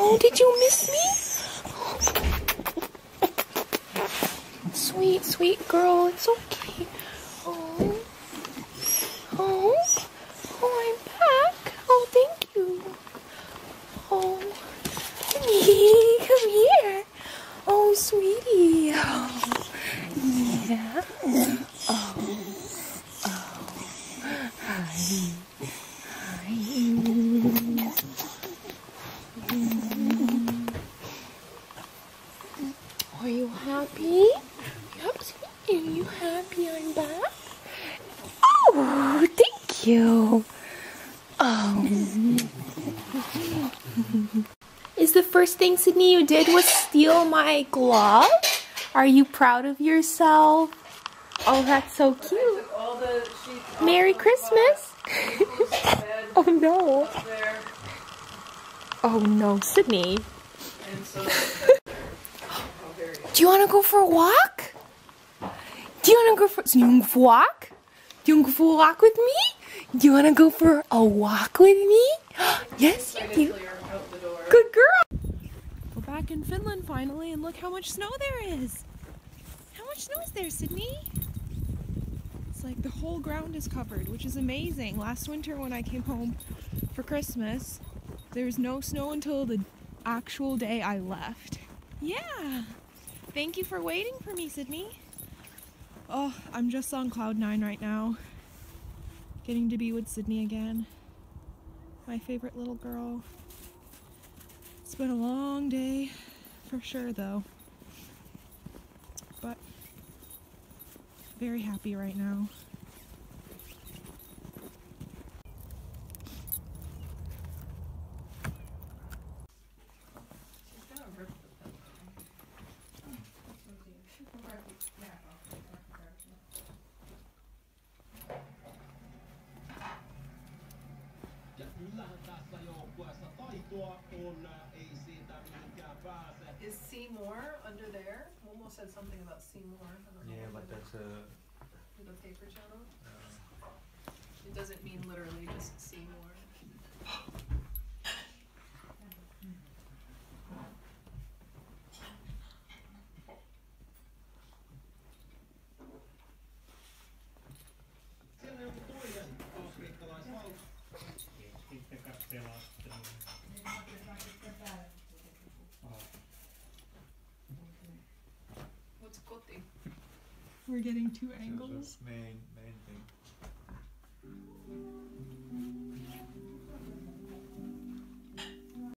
Oh, did you miss me? Sweet, sweet girl. It's okay. Oh. Oh. Oh, I'm back. Oh, thank you. Oh. Honey, come here. Oh, sweetie. Oh. Yeah. Oh. happy? Yep. Are you happy I'm back? Oh, thank you. Oh. Is the first thing, Sidney, you did was steal my glove? Are you proud of yourself? Oh, that's so cute. Merry Christmas. oh, no. Oh, no, Sidney. Do you want to go for a walk? Do you want to go for, so you want walk? Do you want to go for a walk with me? Do you want to go for a walk with me? yes, you do. Good girl. We're back in Finland finally, and look how much snow there is. How much snow is there, Sidney? It's like the whole ground is covered, which is amazing. Last winter when I came home for Christmas, there was no snow until the actual day I left. Yeah. Thank you for waiting for me, Sidney. Oh, I'm just on cloud nine right now. Getting to be with Sidney again. My favorite little girl. It's been a long day, for sure, though. But very happy right now. Is Seymour under there? Momo said something about Seymour. Yeah, but that's a. The paper channel? Uh, It doesn't mean literally just Seymour. We're getting two angles. main main